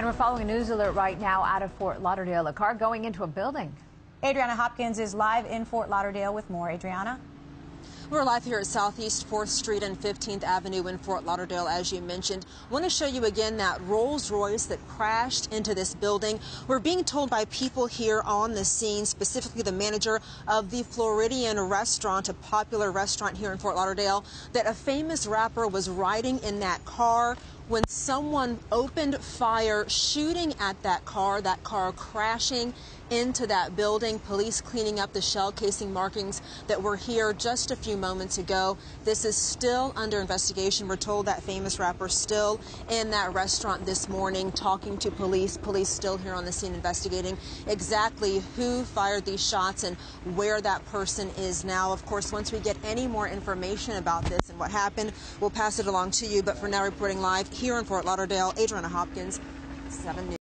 And we're following a news alert right now out of Fort Lauderdale. A car going into a building. Adriana Hopkins is live in Fort Lauderdale with more. Adriana? We're live here at Southeast 4th Street and 15th Avenue in Fort Lauderdale, as you mentioned. I want to show you again that Rolls Royce that crashed into this building. We're being told by people here on the scene, specifically the manager of the Floridian restaurant, a popular restaurant here in Fort Lauderdale, that a famous rapper was riding in that car when someone opened fire shooting at that car, that car crashing into that building, police cleaning up the shell casing markings that were here just a few moments ago. This is still under investigation. We're told that famous rapper still in that restaurant this morning talking to police. Police still here on the scene investigating exactly who fired these shots and where that person is now. Of course, once we get any more information about this and what happened, we'll pass it along to you. But for now, reporting live here in Fort Lauderdale, Adriana Hopkins, 7 News.